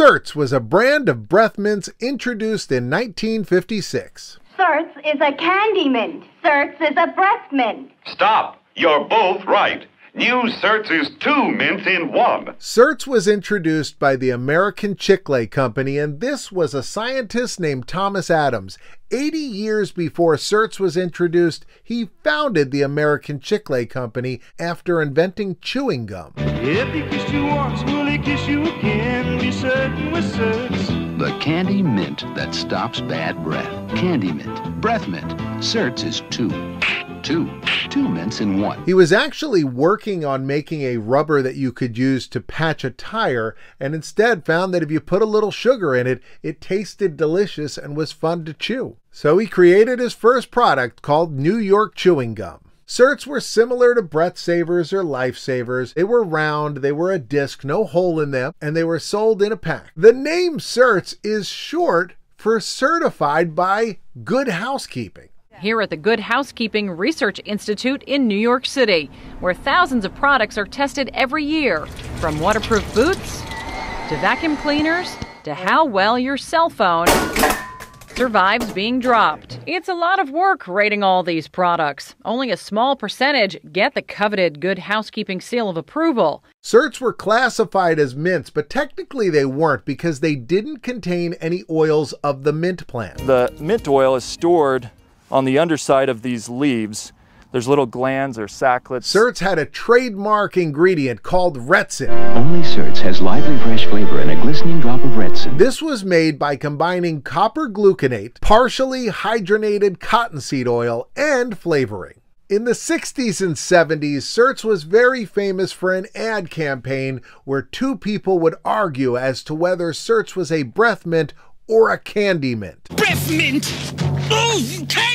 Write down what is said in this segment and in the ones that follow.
Certs was a brand of breath mints introduced in 1956. Certs is a candy mint. Certs is a breath mint. Stop! You're both right. New Certs is two mints in one. Certs was introduced by the American Chicle Company, and this was a scientist named Thomas Adams. 80 years before Certs was introduced, he founded the American Chicle Company after inventing chewing gum. If he kissed you once, will he kiss you again? Be certain with Certs. The candy mint that stops bad breath. Candy mint, breath mint. Certs is two. Two. Two mints in one. He was actually working on making a rubber that you could use to patch a tire, and instead found that if you put a little sugar in it, it tasted delicious and was fun to chew. So he created his first product called New York Chewing Gum. Certs were similar to Breath Savers or lifesavers. They were round, they were a disc, no hole in them, and they were sold in a pack. The name Certs is short for certified by Good Housekeeping here at the Good Housekeeping Research Institute in New York City, where thousands of products are tested every year, from waterproof boots to vacuum cleaners to how well your cell phone survives being dropped. It's a lot of work rating all these products. Only a small percentage get the coveted Good Housekeeping seal of approval. Certs were classified as mints, but technically they weren't because they didn't contain any oils of the mint plant. The mint oil is stored on the underside of these leaves, there's little glands or sacklets. Certs had a trademark ingredient called retsin. Only Certs has lively fresh flavor and a glistening drop of retsin. This was made by combining copper gluconate, partially hydrogenated cottonseed oil, and flavoring. In the 60s and 70s, Certs was very famous for an ad campaign where two people would argue as to whether Certs was a breath mint or a candy mint. Breath mint! Oh, candy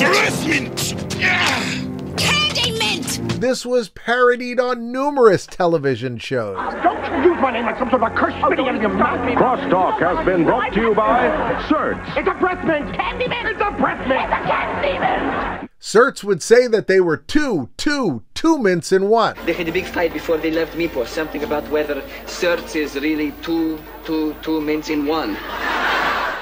mint! Mint! Candy mint! This was parodied on numerous television shows. Don't use my name like some sort of a curse spitting out of your mouth. Crosstalk has been brought to you by Certs. It's a breath mint! Candy mint! It's a breath mint! It's a candy mint! Certs would say that they were two, two, two mints in one. They had a big fight before they left Mypos, something about whether Certs is really two, two, two mints in one.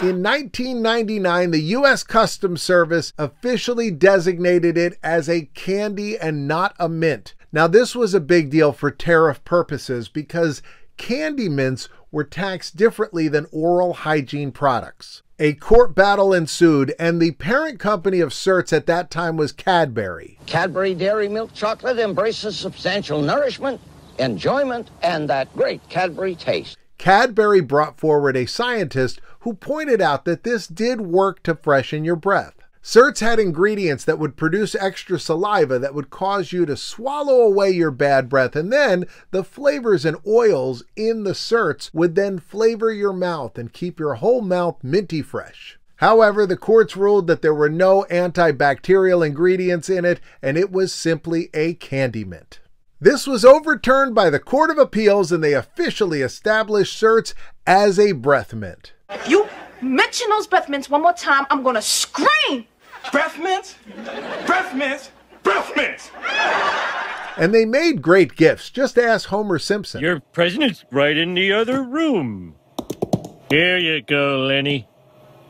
In 1999, the U.S. Customs Service officially designated it as a candy and not a mint. Now, this was a big deal for tariff purposes because candy mints were taxed differently than oral hygiene products. A court battle ensued, and the parent company of Certs at that time was Cadbury. Cadbury Dairy Milk Chocolate embraces substantial nourishment, enjoyment, and that great Cadbury taste. Cadbury brought forward a scientist who pointed out that this did work to freshen your breath. Certs had ingredients that would produce extra saliva that would cause you to swallow away your bad breath, and then the flavors and oils in the certs would then flavor your mouth and keep your whole mouth minty fresh. However, the courts ruled that there were no antibacterial ingredients in it, and it was simply a candy mint. This was overturned by the Court of Appeals and they officially established certs as a breath mint. If you mention those breath mints one more time, I'm gonna scream! Breath mints? Breath mints? Breath mints! And they made great gifts. Just ask Homer Simpson. Your present's right in the other room. Here you go, Lenny.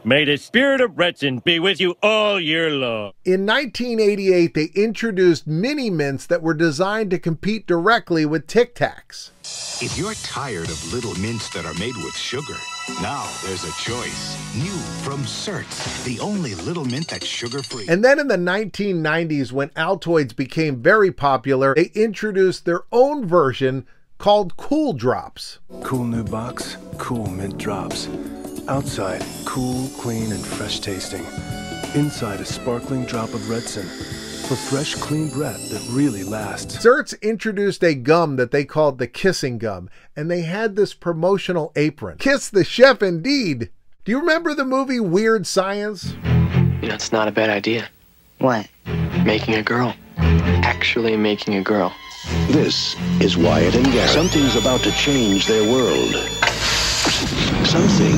May the spirit of Retsin be with you all year long. In 1988, they introduced mini mints that were designed to compete directly with Tic Tacs. If you're tired of little mints that are made with sugar, now there's a choice. New from Certs, the only little mint that's sugar-free. And then in the 1990s, when Altoids became very popular, they introduced their own version called Cool Drops. Cool new box, cool mint drops. Outside, cool, clean, and fresh tasting. Inside, a sparkling drop of Retsin for fresh, clean breath that really lasts. Certs introduced a gum that they called the kissing gum, and they had this promotional apron. Kiss the chef indeed! Do you remember the movie Weird Science? You know, it's not a bad idea. What? Making a girl. Actually making a girl. This is Wyatt and Garrett. Something's about to change their world. Something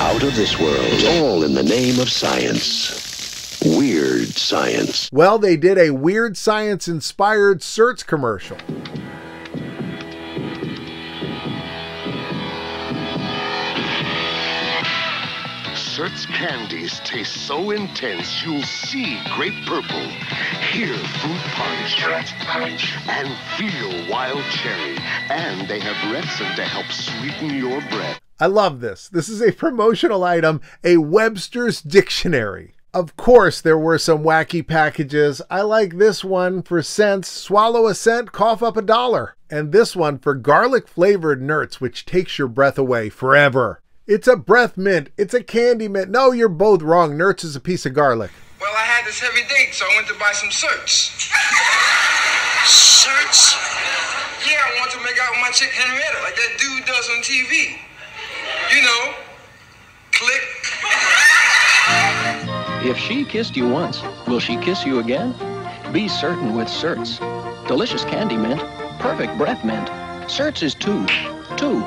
out of this world, all in the name of science. Weird science. Well, they did a weird science inspired Certs commercial. Cert's candies taste so intense you'll see grape purple, hear fruit punch, and feel wild cherry. And they have Retsin to help sweeten your breath. I love this. This is a promotional item, a Webster's Dictionary. Of course, there were some wacky packages. I like this one for cents. Swallow a cent, cough up a dollar. And this one for garlic flavored nerds, which takes your breath away forever. It's a breath mint. It's a candy mint. No, you're both wrong. Nerds is a piece of garlic. Well, I had this heavy date, so I went to buy some certs. certs? Yeah, I want to make out with my chick Henrietta, like that dude does on TV. You know, click. If she kissed you once, will she kiss you again? Be certain with Certs. Delicious candy mint, perfect breath mint. Certs is two. Two.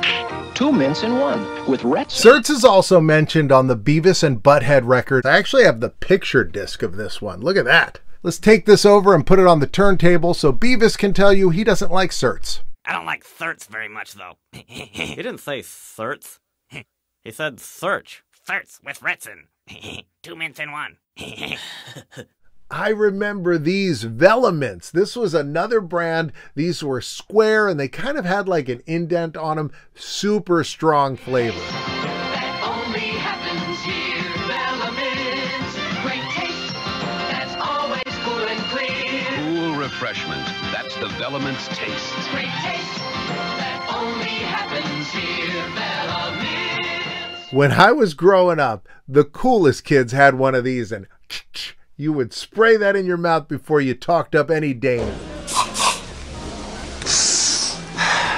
Two mints in one with Retsin. Certs is also mentioned on the Beavis and Butthead record. I actually have the picture disc of this one. Look at that. Let's take this over and put it on the turntable so Beavis can tell you he doesn't like certs. I don't like certs very much, though. he didn't say certs. he said search. Certs with Retsin. Two mints in one. I remember these Velamints. This was another brand. These were square and they kind of had like an indent on them. Super strong flavor. Cool refreshment. That's the Velamint's taste. Great taste that only happens here, Velamint. When I was growing up, the coolest kids had one of these and you would spray that in your mouth before you talked up any dame.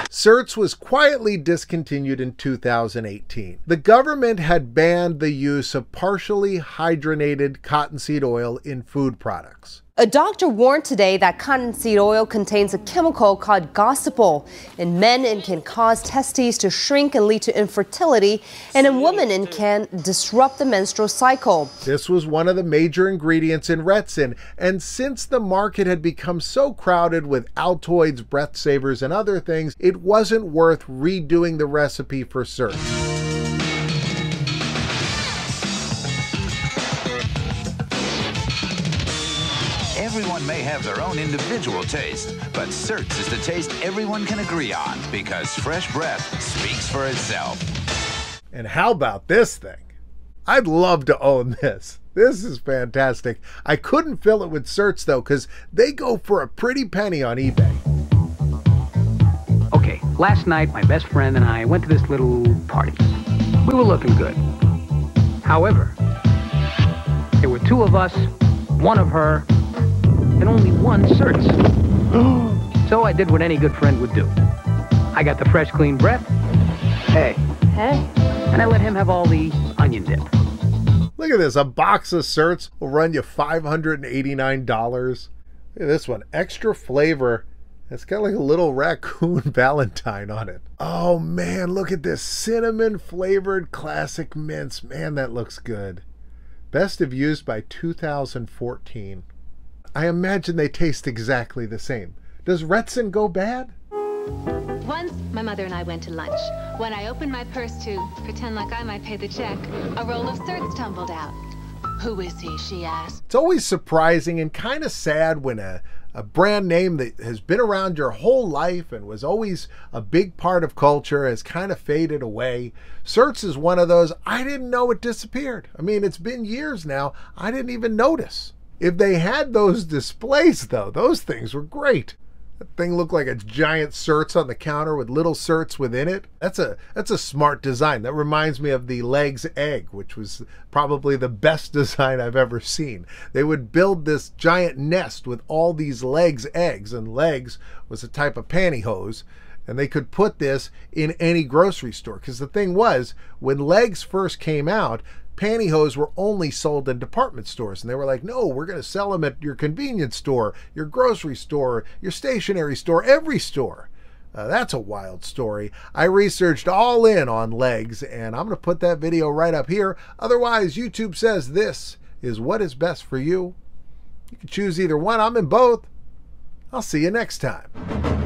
Certs was quietly discontinued in 2018. The government had banned the use of partially hydrogenated cottonseed oil in food products. A doctor warned today that cottonseed oil contains a chemical called gossypol. In men, it can cause testes to shrink and lead to infertility, and in women, it can disrupt the menstrual cycle. This was one of the major ingredients in Retsin, and since the market had become so crowded with Altoids, breath savers, and other things, it wasn't worth redoing the recipe for Certs. Everyone may have their own individual taste, but Certs is the taste everyone can agree on because fresh breath speaks for itself. And how about this thing? I'd love to own this. This is fantastic. I couldn't fill it with certs though, because they go for a pretty penny on eBay. Okay, last night my best friend and I went to this little party. We were looking good. However, there were two of us, one of her, and only one certs. so I did what any good friend would do. I got the fresh, clean breath. Hey. Hey. And I let him have all the onion dip. Look at this. A box of certs will run you $589. Look at this one. Extra flavor. It's got like a little raccoon valentine on it. Oh man, look at this cinnamon flavored classic mints. Man, that looks good. Best of used by 2014. I imagine they taste exactly the same. Does Retsin go bad? Once, my mother and I went to lunch. When I opened my purse to pretend like I might pay the check, a roll of certs tumbled out. Who is he, she asked. It's always surprising and kind of sad when a, a brand name that has been around your whole life and was always a big part of culture has kind of faded away. Certs is one of those, I didn't know it disappeared. I mean, it's been years now. I didn't even notice. If they had those displays, though, those things were great. That thing looked like a giant certs on the counter with little certs within it. That's a that's a smart design. That reminds me of the L'eggs egg, which was probably the best design I've ever seen. They would build this giant nest with all these L'eggs eggs, and L'eggs was a type of pantyhose. And they could put this in any grocery store. Because the thing was, when L'eggs first came out, pantyhose were only sold in department stores. And they were like, no, we're going to sell them at your convenience store, your grocery store, your stationery store, every store. Uh, that's a wild story. I researched all in on L'eggs, and I'm going to put that video right up here. Otherwise, YouTube says this is what is best for you. You can choose either one. I'm in both. I'll see you next time.